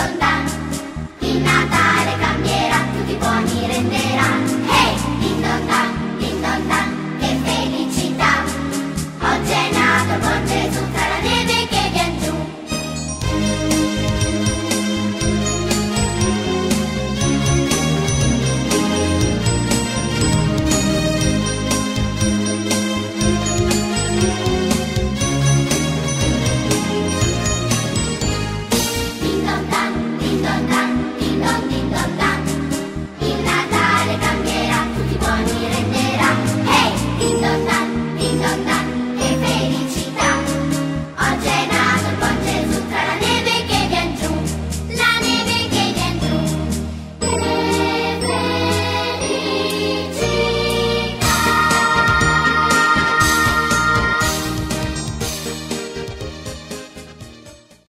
Don Dan, il Natale